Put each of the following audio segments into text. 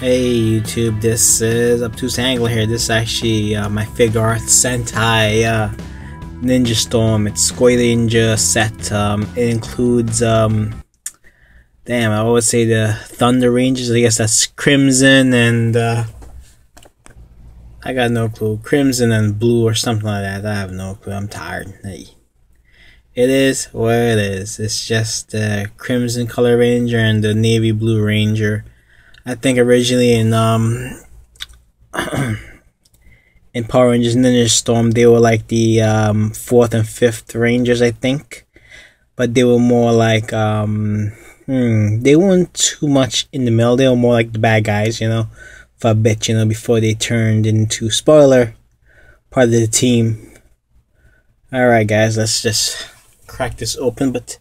Hey YouTube, this is Obtuse Angle here. This is actually uh, my Figuarts Sentai uh, Ninja Storm. It's Skyranger set. Um, it includes, um, damn, I always say the Thunder Rangers. I guess that's Crimson and, uh, I got no clue. Crimson and Blue or something like that. I have no clue. I'm tired. Hey. It is what it is. It's just the Crimson Color Ranger and the Navy Blue Ranger I think originally in um in Power Rangers Ninja Storm they were like the um, fourth and fifth Rangers I think, but they were more like um hmm, they weren't too much in the middle. They were more like the bad guys, you know, for a bit, you know, before they turned into spoiler part of the team. All right, guys, let's just crack this open, but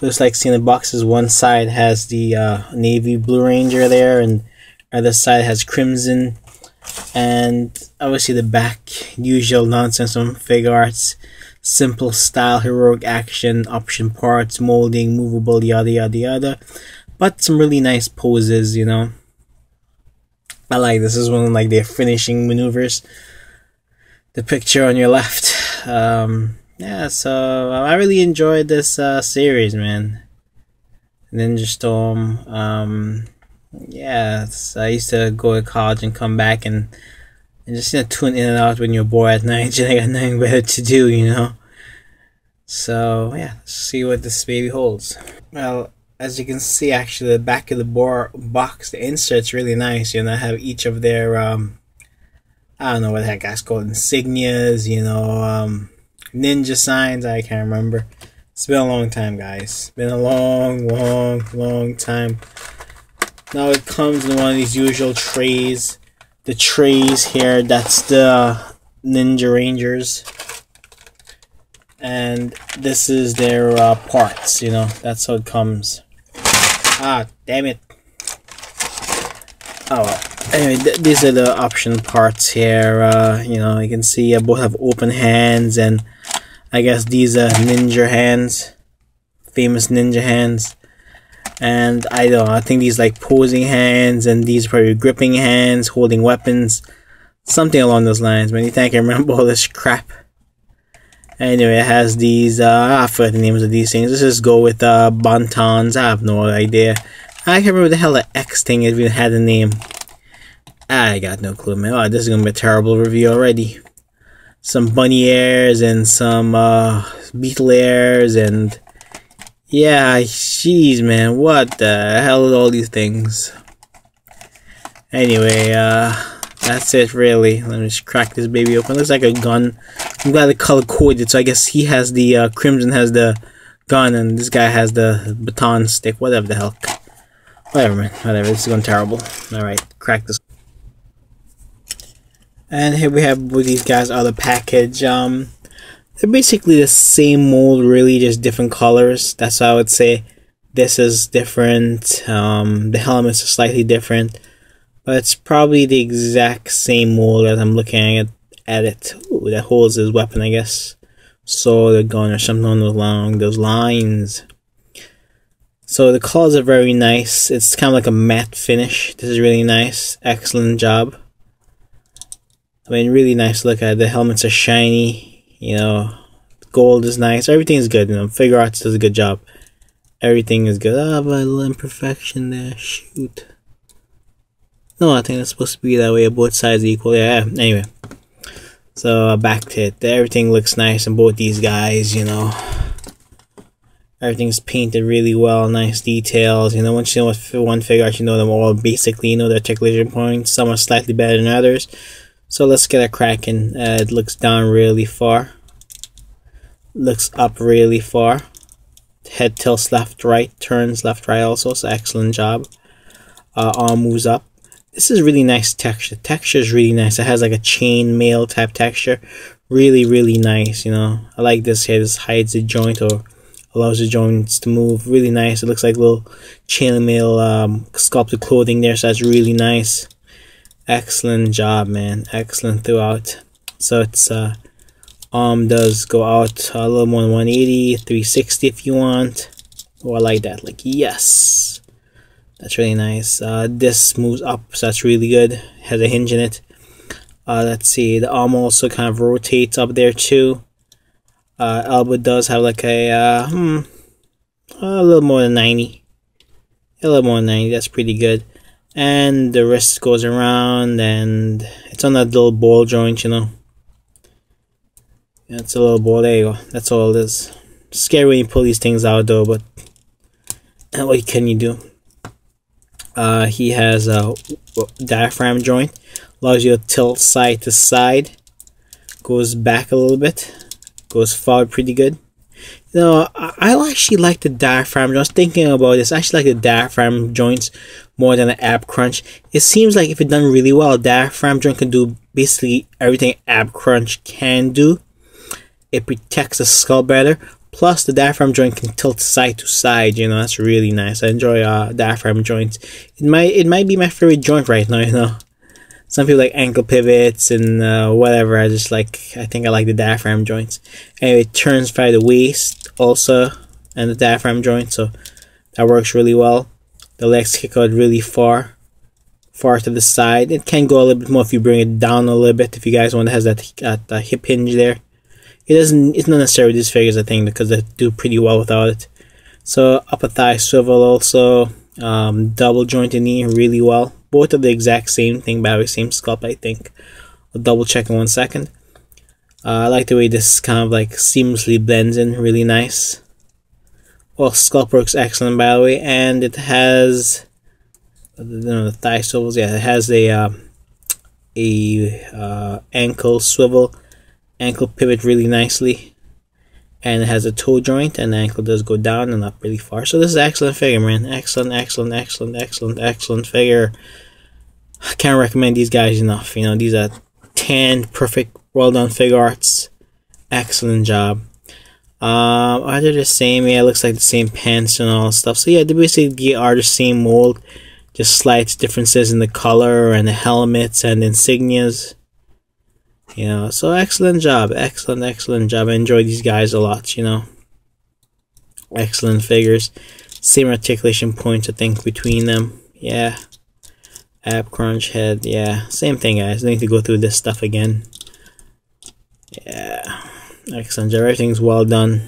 looks like seeing the boxes. One side has the uh, navy blue ranger there, and other side has crimson. And obviously the back, usual nonsense on from Figuarts, simple style, heroic action, option parts, molding, movable, yada yada yada. But some really nice poses, you know. I like this. this is one like their finishing maneuvers. The picture on your left. Um, yeah, so I really enjoyed this uh, series, man. Ninja Storm. Um, yeah, I used to go to college and come back and, and just you know, tune in and out when you're bored at night I got nothing better to do, you know. So yeah, see what this baby holds. Well, as you can see, actually, the back of the box, the insert's really nice. You know, I have each of their um, I don't know what the heck guy's called, insignias. You know, um ninja signs. I can't remember. It's been a long time, guys. Been a long, long, long time. Now it comes in one of these usual trays. The trays here, that's the Ninja Rangers. And this is their uh, parts, you know. That's how it comes. Ah, damn it. Oh well. Anyway, th these are the option parts here. Uh, you know, you can see I both have open hands and I guess these are ninja hands, famous ninja hands. And I don't know, I think these like posing hands and these probably gripping hands, holding weapons. Something along those lines, man. You think I remember all this crap? Anyway, it has these, uh, I forget the names of these things. Let's just go with, uh, Bontons. I have no idea. I can't remember the hell the X thing if it had a name. I got no clue, man. Oh, this is gonna be a terrible review already some bunny airs and some uh, beetle airs and yeah, jeez, man, what the hell are all these things? Anyway, uh, that's it really. Let me just crack this baby open. Looks like a gun. I'm glad the color coded, so I guess he has the uh, crimson has the gun and this guy has the baton stick. Whatever the hell. Whatever, man. Whatever. This is going terrible. All right, crack this. And here we have with these guys other package. Um, they're basically the same mold, really, just different colors. That's how I would say. This is different. Um, the helmets are slightly different, but it's probably the exact same mold as I'm looking at, at it. Ooh, that holds his weapon, I guess. Sword or gun or something along those lines. So the colors are very nice. It's kind of like a matte finish. This is really nice. Excellent job. I mean, really nice look at it. The helmets are shiny, you know, gold is nice. Everything is good, you know. Figuarts does a good job. Everything is good. Ah, but a little imperfection there. Shoot. No, I think it's supposed to be that way. Both sides equal. Yeah, anyway. So, uh, back to it. Everything looks nice in both these guys, you know. Everything's painted really well. Nice details. You know, once you know what one figure you know them all basically. You know their articulation points. Some are slightly better than others. So let's get a cracking. Uh, it looks down really far. Looks up really far. Head tilts left, right, turns left, right also. So excellent job. Uh, arm moves up. This is really nice texture. Texture is really nice. It has like a chain mail type texture. Really, really nice, you know. I like this here. This hides the joint or allows the joints to move. Really nice. It looks like little chainmail um, sculpted clothing there. So that's really nice excellent job man excellent throughout so it's uh arm does go out a little more than 180 360 if you want or like that like yes That's really nice. Uh, this moves up, so that's really good. Has a hinge in it. Uh, let's see, the arm also kind of rotates up there too. Uh, elbow does have like a, uh, hmm, a little more than 90. A little more than 90, that's pretty good. And the wrist goes around and it's on that little ball joint, you know. That's a little ball, there you go. That's all it is. Scary when you pull these things out though, but what can you do? Uh, he has a diaphragm joint allows you to tilt side to side goes back a little bit goes forward pretty good you know I, I actually like the diaphragm joints thinking about this I actually like the diaphragm joints more than the ab crunch it seems like if it's done really well diaphragm joint can do basically everything ab crunch can do it protects the skull better Plus, the diaphragm joint can tilt side to side. You know, that's really nice. I enjoy uh, diaphragm joints. It might it might be my favorite joint right now. You know, some people like ankle pivots and uh, whatever. I just like, I think I like the diaphragm joints. Anyway, it turns by the waist also and the diaphragm joint, so that works really well. The legs kick out really far, far to the side. It can go a little bit more if you bring it down a little bit. If you guys want to has that, that hip hinge there, it doesn't. It's not necessarily these figures, I think, because they do pretty well without it. So upper thigh swivel also, um, double jointed knee really well both are the exact same thing by the same sculpt I think. I'll double check in one second. Uh, I like the way this kind of like seamlessly blends in really nice. Well sculpt works excellent by the way and it has you know, the thigh swivels yeah it has a uh, a uh, ankle swivel ankle pivot really nicely and it has a toe joint and the ankle does go down and up really far. So this is excellent figure man. Excellent excellent excellent excellent excellent figure. I can't recommend these guys enough. You know these are 10 perfect well done Figuarts excellent job. Um are they the same? Yeah it looks like the same pants and all stuff. So yeah they basically are the same mold just slight differences in the color and the helmets and insignias you know so excellent job excellent excellent job. I enjoy these guys a lot you know. Excellent figures same articulation points i think between them yeah. Ab crunch head yeah same thing guys. I need to go through this stuff again. Yeah excellent job. Everything's well done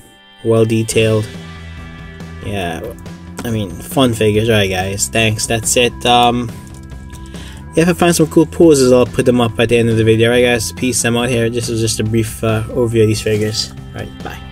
well detailed. Yeah I mean fun figures alright guys. Thanks that's it. Um if I find some cool poses, I'll put them up at the end of the video. Alright guys, peace, I'm out here. This is just a brief uh, overview of these figures. Alright, bye.